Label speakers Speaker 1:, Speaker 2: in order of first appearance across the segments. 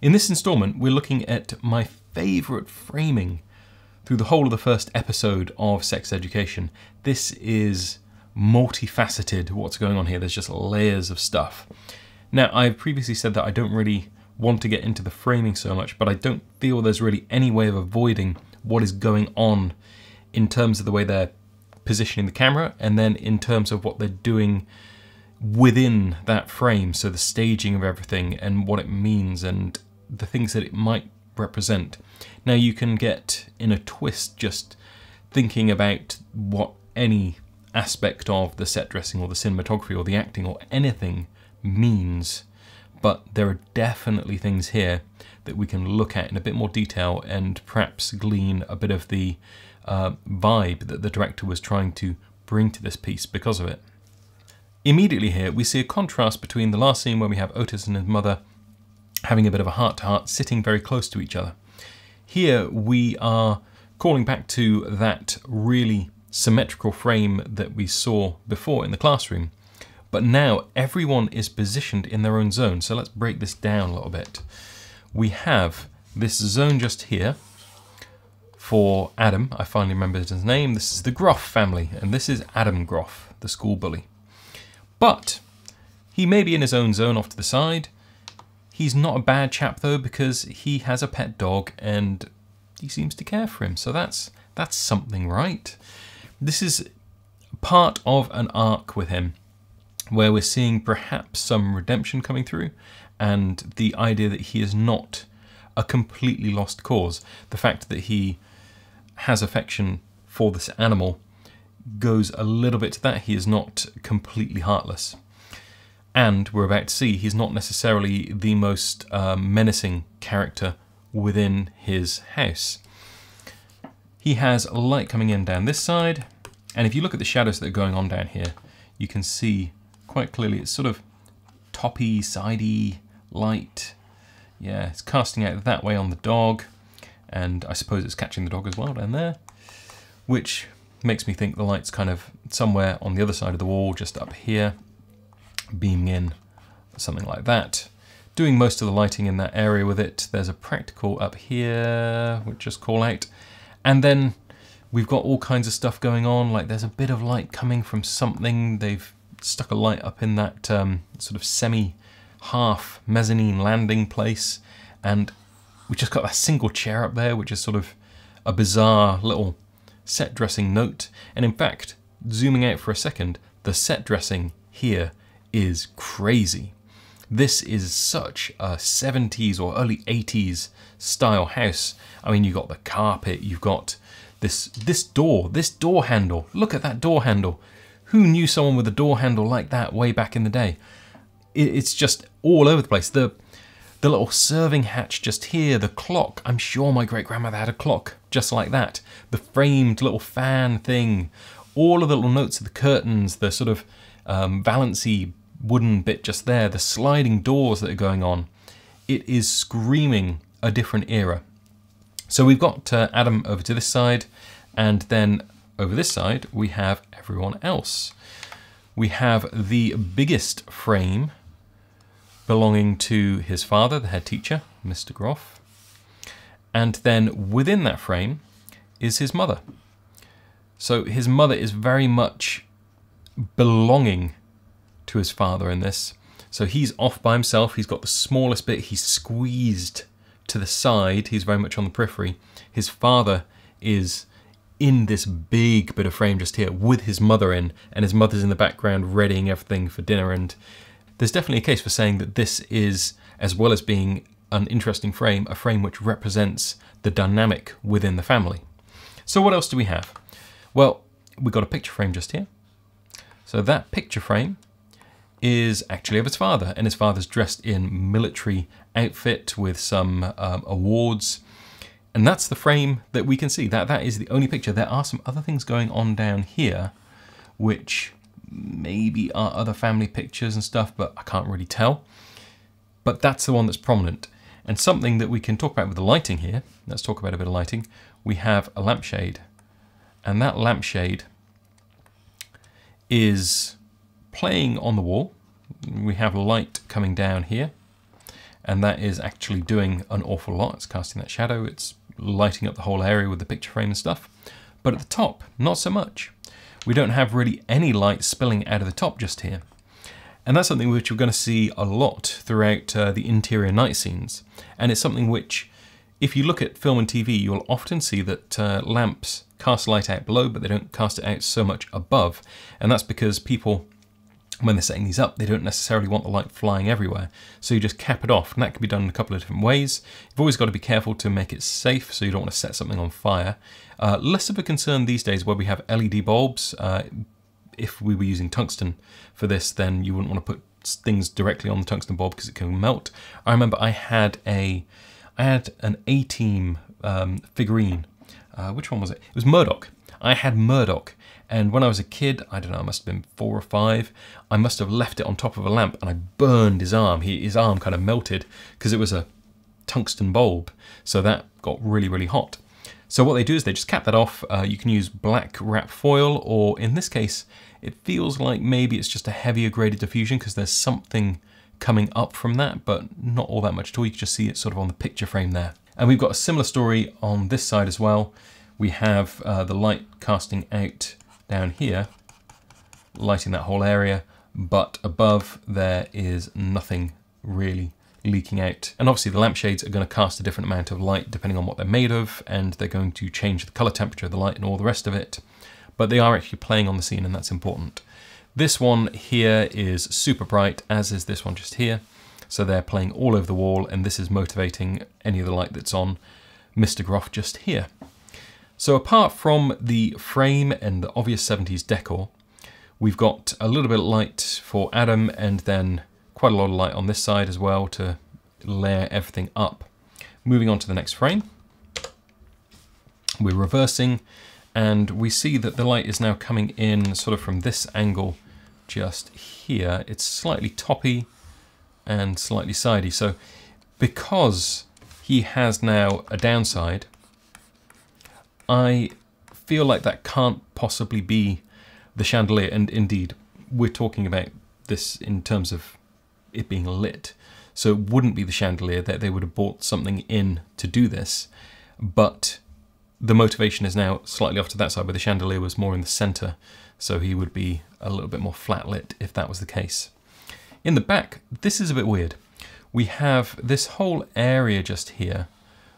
Speaker 1: In this instalment, we're looking at my favourite framing through the whole of the first episode of Sex Education. This is multifaceted, what's going on here. There's just layers of stuff. Now, I've previously said that I don't really want to get into the framing so much, but I don't feel there's really any way of avoiding what is going on in terms of the way they're positioning the camera and then in terms of what they're doing within that frame. So the staging of everything and what it means and the things that it might represent. Now you can get in a twist just thinking about what any aspect of the set dressing or the cinematography or the acting or anything means but there are definitely things here that we can look at in a bit more detail and perhaps glean a bit of the uh, vibe that the director was trying to bring to this piece because of it. Immediately here, we see a contrast between the last scene where we have Otis and his mother having a bit of a heart to heart, sitting very close to each other. Here, we are calling back to that really symmetrical frame that we saw before in the classroom, but now everyone is positioned in their own zone. So let's break this down a little bit. We have this zone just here for Adam. I finally remembered his name. This is the Groff family, and this is Adam Groff, the school bully. But he may be in his own zone off to the side. He's not a bad chap though because he has a pet dog and he seems to care for him. So that's that's something, right? This is part of an arc with him where we're seeing perhaps some redemption coming through and the idea that he is not a completely lost cause. The fact that he has affection for this animal goes a little bit to that. He is not completely heartless. And we're about to see he's not necessarily the most uh, menacing character within his house. He has light coming in down this side, and if you look at the shadows that are going on down here, you can see quite clearly. It's sort of toppy, sidey, light. Yeah, it's casting out that way on the dog, and I suppose it's catching the dog as well down there, which makes me think the light's kind of somewhere on the other side of the wall, just up here, beaming in, something like that. Doing most of the lighting in that area with it. There's a practical up here, which just call out. And then we've got all kinds of stuff going on, like there's a bit of light coming from something. They've stuck a light up in that um, sort of semi half mezzanine landing place and we just got a single chair up there which is sort of a bizarre little set dressing note and in fact zooming out for a second the set dressing here is crazy this is such a 70s or early 80s style house i mean you've got the carpet you've got this this door this door handle look at that door handle who knew someone with a door handle like that way back in the day? It's just all over the place. The the little serving hatch just here, the clock. I'm sure my great grandmother had a clock just like that. The framed little fan thing, all of the little notes of the curtains, the sort of um, valancy wooden bit just there, the sliding doors that are going on. It is screaming a different era. So we've got uh, Adam over to this side, and then over this side, we have everyone else. We have the biggest frame belonging to his father, the head teacher, Mr. Groff. And then within that frame is his mother. So his mother is very much belonging to his father in this. So he's off by himself. He's got the smallest bit. He's squeezed to the side. He's very much on the periphery. His father is in this big bit of frame just here with his mother in, and his mother's in the background readying everything for dinner. And there's definitely a case for saying that this is, as well as being an interesting frame, a frame which represents the dynamic within the family. So what else do we have? Well, we've got a picture frame just here. So that picture frame is actually of his father, and his father's dressed in military outfit with some um, awards and that's the frame that we can see. That That is the only picture. There are some other things going on down here, which maybe are other family pictures and stuff, but I can't really tell. But that's the one that's prominent. And something that we can talk about with the lighting here, let's talk about a bit of lighting. We have a lampshade. And that lampshade is playing on the wall. We have light coming down here and that is actually doing an awful lot. It's casting that shadow, it's lighting up the whole area with the picture frame and stuff. But at the top, not so much. We don't have really any light spilling out of the top just here. And that's something which we're going to see a lot throughout uh, the interior night scenes. And it's something which, if you look at film and TV, you'll often see that uh, lamps cast light out below, but they don't cast it out so much above. And that's because people when they're setting these up, they don't necessarily want the light flying everywhere. So you just cap it off, and that can be done in a couple of different ways. You've always got to be careful to make it safe, so you don't want to set something on fire. Uh, less of a concern these days where we have LED bulbs. Uh, if we were using tungsten for this, then you wouldn't want to put things directly on the tungsten bulb because it can melt. I remember I had a, I had an A-Team um, figurine. Uh, which one was it? It was Murdock. I had Murdock and when I was a kid, I don't know, I must have been four or five, I must have left it on top of a lamp and I burned his arm. He, his arm kind of melted because it was a tungsten bulb. So that got really, really hot. So what they do is they just cap that off. Uh, you can use black wrap foil, or in this case, it feels like maybe it's just a heavier graded diffusion because there's something coming up from that, but not all that much at all. You can just see it sort of on the picture frame there. And we've got a similar story on this side as well. We have uh, the light casting out down here, lighting that whole area, but above there is nothing really leaking out. And obviously the lampshades are going to cast a different amount of light depending on what they're made of, and they're going to change the color temperature of the light and all the rest of it. But they are actually playing on the scene and that's important. This one here is super bright, as is this one just here. So they're playing all over the wall, and this is motivating any of the light that's on Mr. Groff just here. So apart from the frame and the obvious 70s decor, we've got a little bit of light for Adam and then quite a lot of light on this side as well to layer everything up. Moving on to the next frame, we're reversing and we see that the light is now coming in sort of from this angle just here. It's slightly toppy and slightly sidey. So because he has now a downside, I feel like that can't possibly be the chandelier, and indeed, we're talking about this in terms of it being lit. So it wouldn't be the chandelier that they would have bought something in to do this, but the motivation is now slightly off to that side, where the chandelier was more in the center, so he would be a little bit more flat lit if that was the case. In the back, this is a bit weird. We have this whole area just here,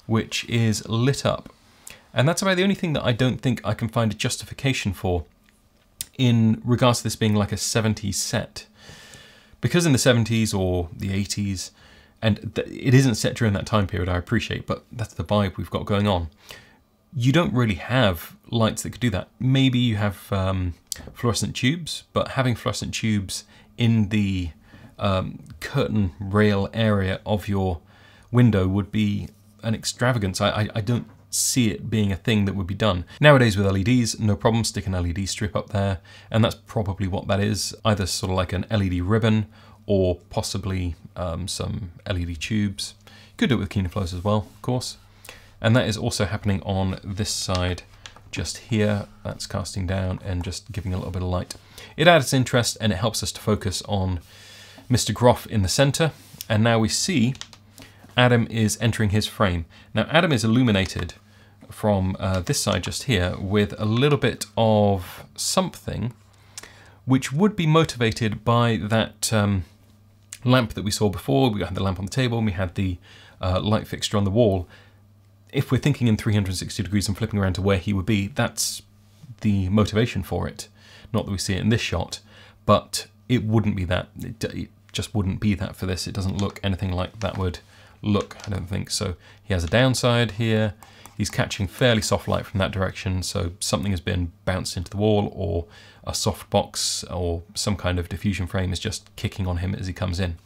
Speaker 1: which is lit up and that's about the only thing that I don't think I can find a justification for in regards to this being like a 70s set. Because in the 70s or the 80s, and it isn't set during that time period, I appreciate, but that's the vibe we've got going on. You don't really have lights that could do that. Maybe you have um, fluorescent tubes, but having fluorescent tubes in the um, curtain rail area of your window would be an extravagance. I, I, I don't see it being a thing that would be done. Nowadays with LEDs, no problem, stick an LED strip up there, and that's probably what that is, either sort of like an LED ribbon or possibly um, some LED tubes. You could do it with Kino Flos as well, of course. And that is also happening on this side just here. That's casting down and just giving a little bit of light. It adds interest and it helps us to focus on Mr. Groff in the center. And now we see Adam is entering his frame. Now Adam is illuminated from uh, this side just here with a little bit of something which would be motivated by that um, lamp that we saw before. We had the lamp on the table and we had the uh, light fixture on the wall. If we're thinking in 360 degrees and flipping around to where he would be, that's the motivation for it. Not that we see it in this shot, but it wouldn't be that. It, it just wouldn't be that for this. It doesn't look anything like that would look, I don't think. So he has a downside here. He's catching fairly soft light from that direction, so something has been bounced into the wall or a soft box or some kind of diffusion frame is just kicking on him as he comes in.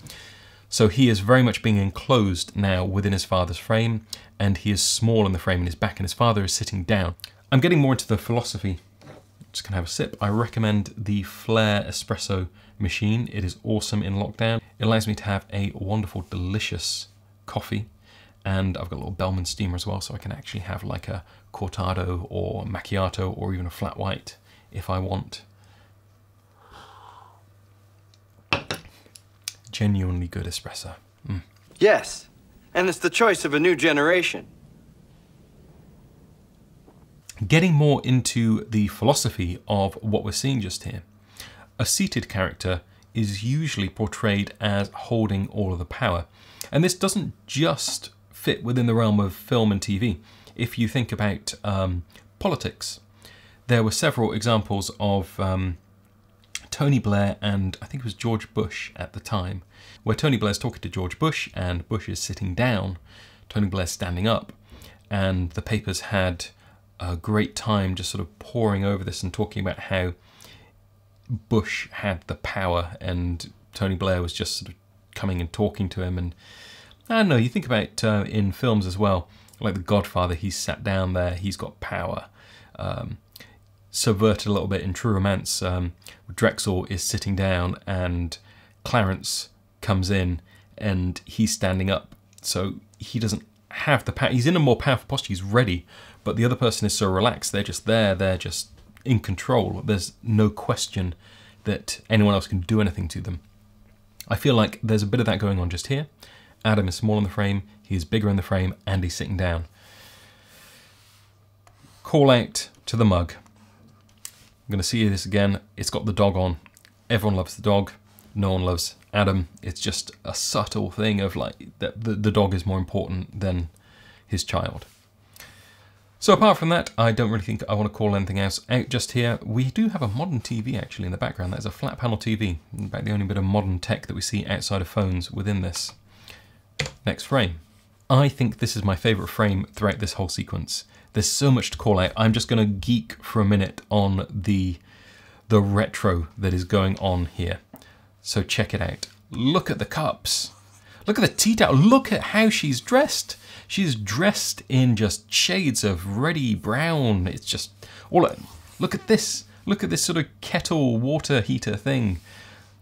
Speaker 1: So he is very much being enclosed now within his father's frame, and he is small in the frame and his back, and his father is sitting down. I'm getting more into the philosophy. Just gonna have a sip. I recommend the Flair Espresso machine. It is awesome in lockdown. It allows me to have a wonderful, delicious coffee and I've got a little Bellman steamer as well so I can actually have like a cortado or macchiato or even a flat white if I want. Genuinely good espresso. Mm.
Speaker 2: Yes, and it's the choice of a new generation.
Speaker 1: Getting more into the philosophy of what we're seeing just here, a seated character is usually portrayed as holding all of the power. And this doesn't just fit within the realm of film and TV. If you think about um, politics, there were several examples of um, Tony Blair and I think it was George Bush at the time, where Tony Blair's talking to George Bush and Bush is sitting down, Tony Blair's standing up, and the papers had a great time just sort of poring over this and talking about how Bush had the power and Tony Blair was just sort of coming and talking to him. And I don't know, you think about uh, in films as well, like The Godfather, he's sat down there, he's got power. Um, subverted a little bit in True Romance, um, Drexl is sitting down and Clarence comes in and he's standing up. So he doesn't have the power. He's in a more powerful posture, he's ready, but the other person is so relaxed, they're just there, they're just in control. There's no question that anyone else can do anything to them. I feel like there's a bit of that going on just here. Adam is small in the frame, he's bigger in the frame, and he's sitting down. Call out to the mug. I'm going to see this again. It's got the dog on. Everyone loves the dog. No one loves Adam. It's just a subtle thing of like that the, the dog is more important than his child. So apart from that, I don't really think I want to call anything else out just here. We do have a modern TV actually in the background. That's a flat panel TV. In fact, the only bit of modern tech that we see outside of phones within this. Next frame. I think this is my favourite frame throughout this whole sequence. There's so much to call out. I'm just going to geek for a minute on the, the retro that is going on here. So check it out. Look at the cups. Look at the tea towel. Look at how she's dressed. She's dressed in just shades of reddy brown. It's just all. Look at this. Look at this sort of kettle water heater thing.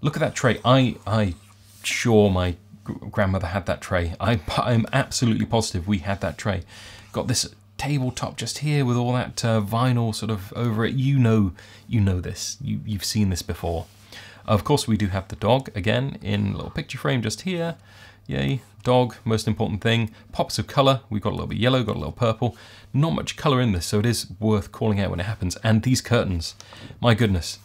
Speaker 1: Look at that tray. I I sure my grandmother had that tray. I I'm absolutely positive we had that tray. Got this tabletop just here with all that uh, vinyl sort of over it. You know you know this. You you've seen this before. Of course, we do have the dog again in little picture frame just here. Yay, dog, most important thing. Pops of colour, we've got a little bit yellow, got a little purple. Not much colour in this, so it is worth calling out when it happens. And these curtains, my goodness.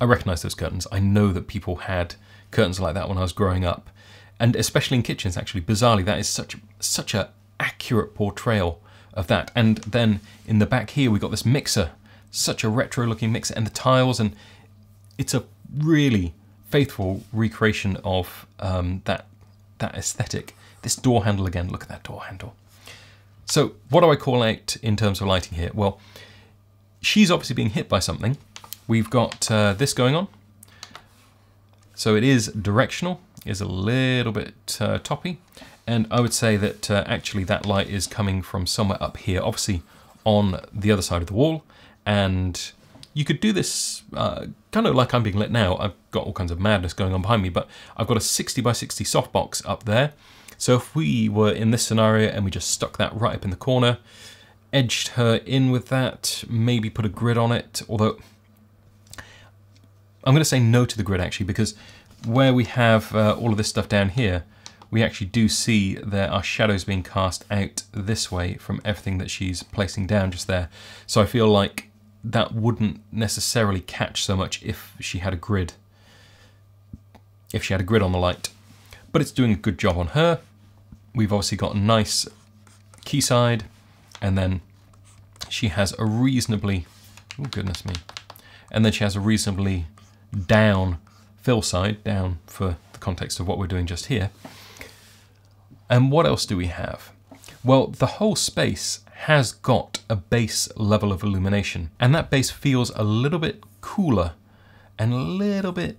Speaker 1: I recognise those curtains. I know that people had curtains like that when I was growing up. And especially in kitchens, actually, bizarrely, that is such such a accurate portrayal of that. And then in the back here, we've got this mixer, such a retro looking mixer, and the tiles, and it's a really faithful recreation of um, that that aesthetic. This door handle again, look at that door handle. So what do I call out in terms of lighting here? Well, she's obviously being hit by something. We've got uh, this going on. So it is directional, is a little bit uh, toppy. And I would say that uh, actually that light is coming from somewhere up here, obviously on the other side of the wall. And you could do this uh, kind of like I'm being lit now. I've got all kinds of madness going on behind me, but I've got a 60 by 60 softbox up there. So if we were in this scenario and we just stuck that right up in the corner, edged her in with that, maybe put a grid on it, although I'm going to say no to the grid actually because where we have uh, all of this stuff down here, we actually do see there are shadows being cast out this way from everything that she's placing down just there. So I feel like that wouldn't necessarily catch so much if she had a grid. If she had a grid on the light. But it's doing a good job on her. We've obviously got a nice key side, and then she has a reasonably, oh goodness me, and then she has a reasonably down fill side, down for the context of what we're doing just here. And what else do we have? Well, the whole space has got a base level of illumination, and that base feels a little bit cooler and a little bit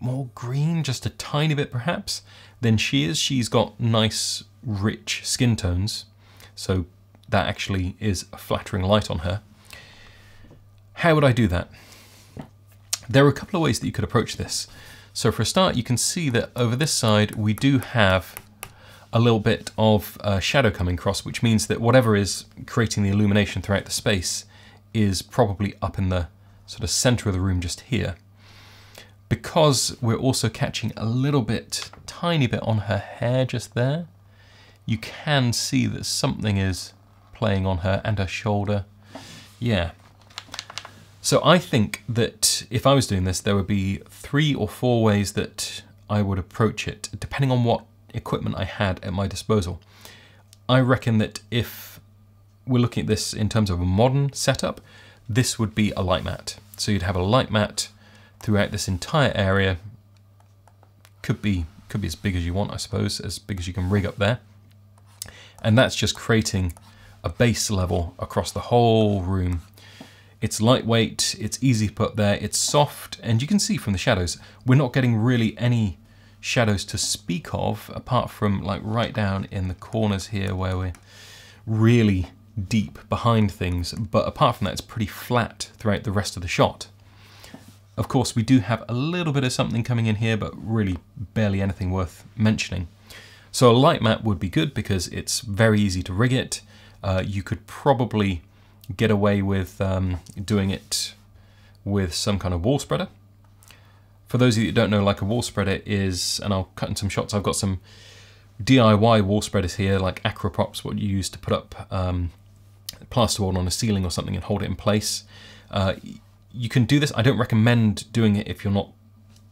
Speaker 1: more green, just a tiny bit perhaps, than she is. She's got nice, rich skin tones, so that actually is a flattering light on her. How would I do that? There are a couple of ways that you could approach this. So for a start, you can see that over this side, we do have a little bit of uh, shadow coming across, which means that whatever is creating the illumination throughout the space is probably up in the sort of center of the room just here. Because we're also catching a little bit, tiny bit on her hair just there, you can see that something is playing on her and her shoulder. Yeah. So I think that if I was doing this, there would be three or four ways that I would approach it, depending on what equipment I had at my disposal. I reckon that if we're looking at this in terms of a modern setup, this would be a light mat. So you'd have a light mat throughout this entire area. Could be could be as big as you want, I suppose, as big as you can rig up there. And that's just creating a base level across the whole room. It's lightweight, it's easy to put there, it's soft, and you can see from the shadows, we're not getting really any shadows to speak of, apart from like right down in the corners here where we're really deep behind things, but apart from that, it's pretty flat throughout the rest of the shot. Of course, we do have a little bit of something coming in here, but really barely anything worth mentioning. So a light mat would be good because it's very easy to rig it. Uh, you could probably get away with um, doing it with some kind of wall spreader. For those of you that don't know, like a wall spreader is, and I'll cut in some shots, I've got some DIY wall spreaders here, like Acrow props, what you use to put up um, plasterboard on a ceiling or something and hold it in place. Uh, you can do this. I don't recommend doing it if you're not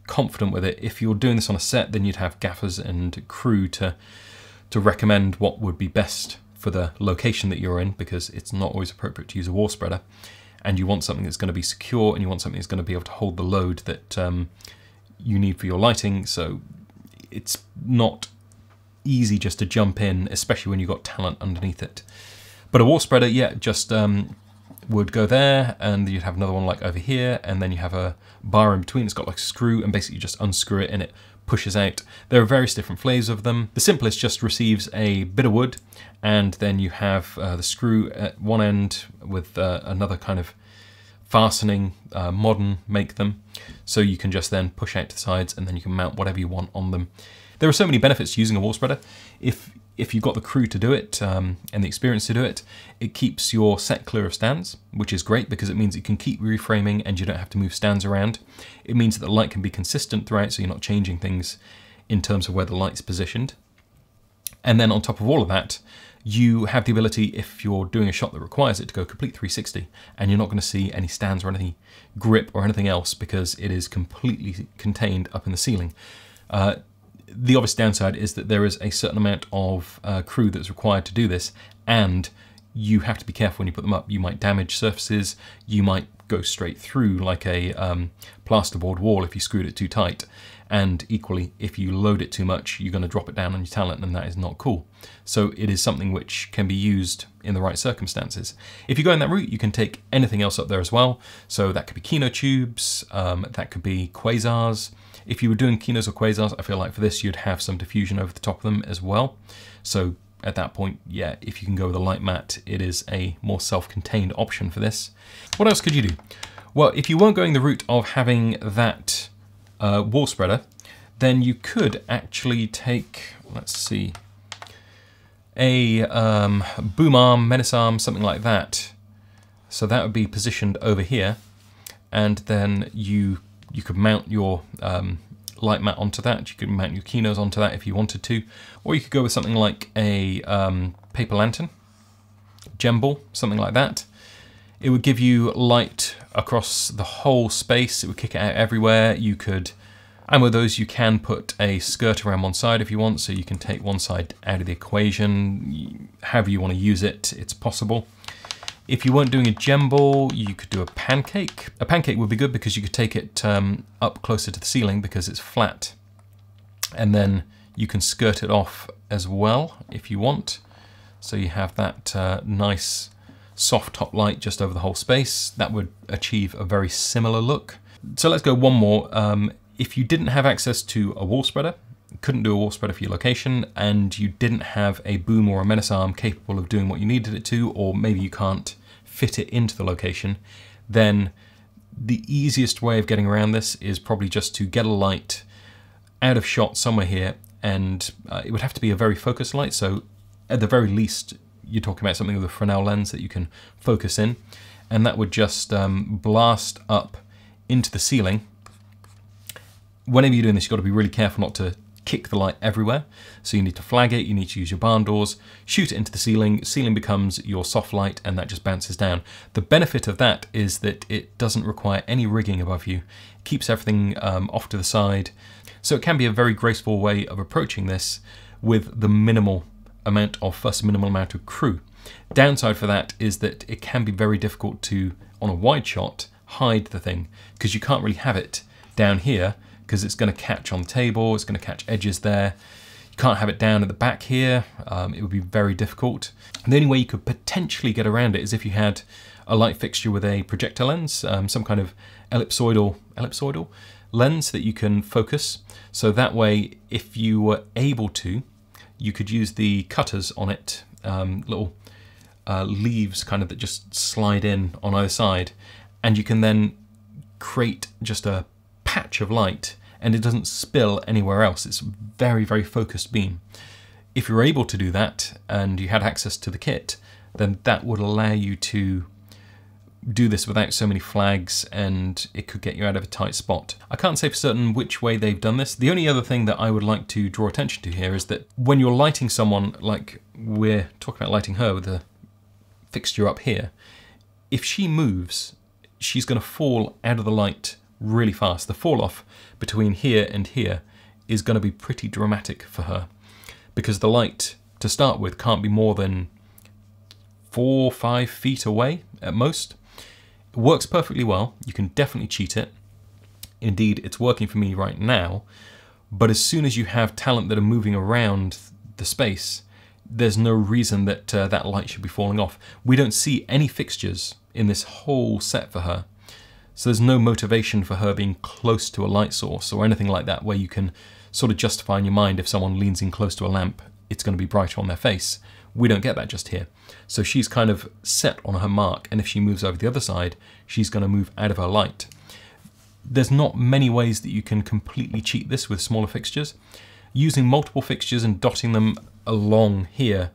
Speaker 1: confident with it. If you're doing this on a set, then you'd have gaffers and crew to to recommend what would be best for the location that you're in because it's not always appropriate to use a wall spreader and you want something that's going to be secure and you want something that's going to be able to hold the load that um, you need for your lighting so it's not easy just to jump in especially when you've got talent underneath it but a wall spreader yeah just um, would go there and you'd have another one like over here and then you have a bar in between it's got like a screw and basically you just unscrew it and it pushes out. There are various different flavors of them. The simplest just receives a bit of wood and then you have uh, the screw at one end with uh, another kind of fastening, uh, modern make them. So you can just then push out to the sides and then you can mount whatever you want on them. There are so many benefits to using a wall spreader. If if you've got the crew to do it um, and the experience to do it, it keeps your set clear of stands, which is great because it means you can keep reframing and you don't have to move stands around. It means that the light can be consistent throughout, so you're not changing things in terms of where the light's positioned. And then on top of all of that, you have the ability, if you're doing a shot that requires it, to go complete 360, and you're not going to see any stands or any grip or anything else because it is completely contained up in the ceiling. Uh, the obvious downside is that there is a certain amount of uh, crew that's required to do this, and you have to be careful when you put them up. You might damage surfaces, you might go straight through like a um, plasterboard wall if you screwed it too tight, and equally, if you load it too much, you're going to drop it down on your talent, and that is not cool. So it is something which can be used in the right circumstances. If you go in that route, you can take anything else up there as well. So that could be Kino tubes, um, that could be quasars, if you were doing kinos or quasars, I feel like for this you'd have some diffusion over the top of them as well. So at that point, yeah, if you can go with a light mat, it is a more self-contained option for this. What else could you do? Well, if you weren't going the route of having that uh, wall spreader, then you could actually take, let's see, a um, boom arm, menace arm, something like that. So that would be positioned over here, and then you you could mount your um, light mat onto that. You could mount your kinos onto that if you wanted to. Or you could go with something like a um, paper lantern, gem ball, something like that. It would give you light across the whole space. It would kick it out everywhere. You could, and with those you can put a skirt around one side if you want, so you can take one side out of the equation. However you want to use it, it's possible. If you weren't doing a gem ball, you could do a pancake. A pancake would be good because you could take it um, up closer to the ceiling because it's flat. And then you can skirt it off as well if you want. So you have that uh, nice soft top light just over the whole space. That would achieve a very similar look. So let's go one more. Um, if you didn't have access to a wall spreader, couldn't do a wall spreader for your location, and you didn't have a boom or a menace arm capable of doing what you needed it to, or maybe you can't fit it into the location, then the easiest way of getting around this is probably just to get a light out of shot somewhere here and uh, it would have to be a very focused light so at the very least you're talking about something with a Fresnel lens that you can focus in and that would just um, blast up into the ceiling Whenever you're doing this, you've got to be really careful not to kick the light everywhere. So you need to flag it, you need to use your barn doors, shoot it into the ceiling, ceiling becomes your soft light and that just bounces down. The benefit of that is that it doesn't require any rigging above you, it keeps everything um, off to the side. So it can be a very graceful way of approaching this with the minimal amount of fuss, minimal amount of crew. Downside for that is that it can be very difficult to, on a wide shot, hide the thing because you can't really have it down here because it's going to catch on the table, it's going to catch edges there. You can't have it down at the back here, um, it would be very difficult. And the only way you could potentially get around it is if you had a light fixture with a projector lens, um, some kind of ellipsoidal, ellipsoidal lens that you can focus. So that way, if you were able to, you could use the cutters on it, um, little uh, leaves kind of that just slide in on either side, and you can then create just a patch of light and it doesn't spill anywhere else. It's very, very focused beam. If you're able to do that and you had access to the kit, then that would allow you to do this without so many flags and it could get you out of a tight spot. I can't say for certain which way they've done this. The only other thing that I would like to draw attention to here is that when you're lighting someone like we're talking about lighting her with the fixture up here, if she moves, she's going to fall out of the light really fast. The fall off between here and here is going to be pretty dramatic for her because the light to start with can't be more than four or five feet away at most. Works perfectly well. You can definitely cheat it. Indeed, it's working for me right now. But as soon as you have talent that are moving around the space, there's no reason that uh, that light should be falling off. We don't see any fixtures in this whole set for her. So there's no motivation for her being close to a light source or anything like that where you can sort of justify in your mind if someone leans in close to a lamp, it's going to be brighter on their face. We don't get that just here. So she's kind of set on her mark, and if she moves over the other side, she's going to move out of her light. There's not many ways that you can completely cheat this with smaller fixtures. Using multiple fixtures and dotting them along here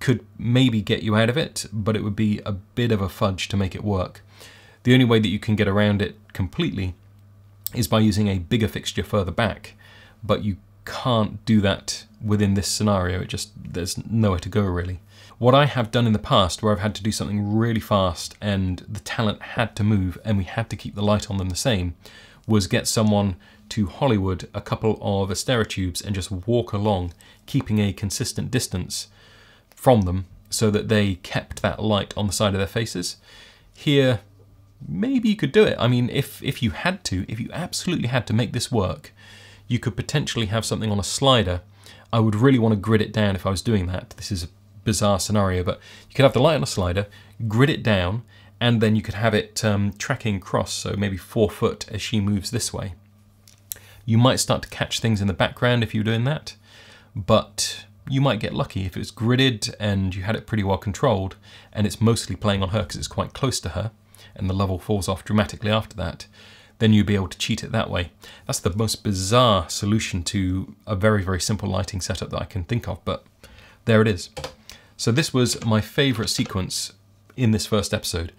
Speaker 1: could maybe get you out of it, but it would be a bit of a fudge to make it work. The only way that you can get around it completely is by using a bigger fixture further back, but you can't do that within this scenario. It just, there's nowhere to go really. What I have done in the past where I've had to do something really fast and the talent had to move and we had to keep the light on them the same was get someone to Hollywood a couple of Astera tubes and just walk along, keeping a consistent distance from them so that they kept that light on the side of their faces. Here, maybe you could do it. I mean, if, if you had to, if you absolutely had to make this work, you could potentially have something on a slider. I would really want to grid it down if I was doing that. This is a bizarre scenario, but you could have the light on a slider, grid it down, and then you could have it um, tracking cross, so maybe four foot as she moves this way. You might start to catch things in the background if you're doing that, but you might get lucky if it's gridded and you had it pretty well controlled and it's mostly playing on her because it's quite close to her and the level falls off dramatically after that, then you'd be able to cheat it that way. That's the most bizarre solution to a very, very simple lighting setup that I can think of, but there it is. So this was my favorite sequence in this first episode.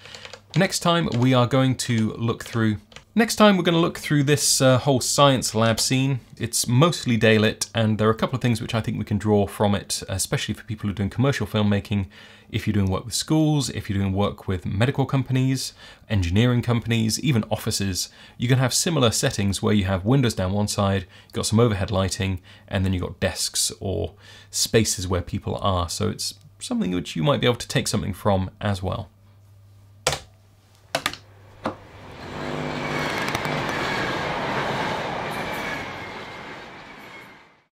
Speaker 1: Next time we are going to look through Next time we're going to look through this uh, whole science lab scene. It's mostly daylit and there are a couple of things which I think we can draw from it, especially for people who are doing commercial filmmaking, if you're doing work with schools, if you're doing work with medical companies, engineering companies, even offices, you can have similar settings where you have windows down one side, you've got some overhead lighting, and then you've got desks or spaces where people are. So it's something which you might be able to take something from as well.